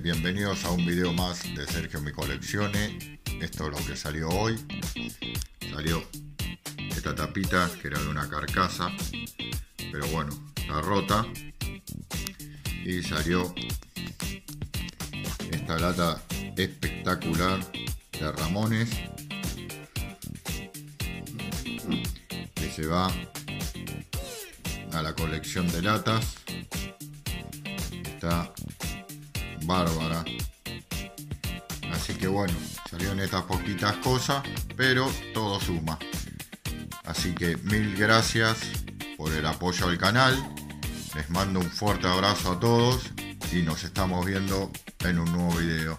bienvenidos a un video más de Sergio Mi Coleccione. Esto es lo que salió hoy. Salió esta tapita que era de una carcasa, pero bueno, está rota. Y salió esta lata espectacular de Ramones que se va a la colección de latas está bárbara. Así que bueno salieron estas poquitas cosas pero todo suma. Así que mil gracias por el apoyo al canal. Les mando un fuerte abrazo a todos y nos estamos viendo en un nuevo video